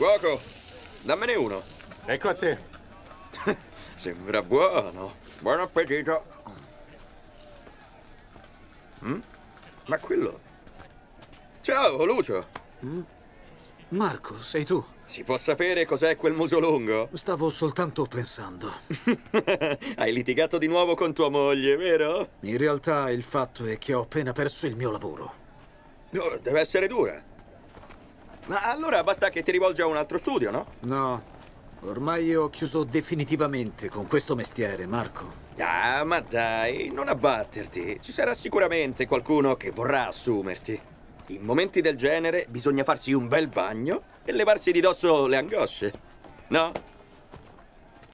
Cuoco, dammene uno. Ecco a te. Sembra buono. Buon appetito. Mm? Ma quello... Ciao, Lucio. Marco, sei tu? Si può sapere cos'è quel muso lungo? Stavo soltanto pensando. Hai litigato di nuovo con tua moglie, vero? In realtà il fatto è che ho appena perso il mio lavoro. Oh, deve essere dura. Ma allora basta che ti rivolgi a un altro studio, no? No, ormai ho chiuso definitivamente con questo mestiere, Marco. Ah, ma dai, non abbatterti. Ci sarà sicuramente qualcuno che vorrà assumerti. In momenti del genere bisogna farsi un bel bagno e levarsi di dosso le angosce. No?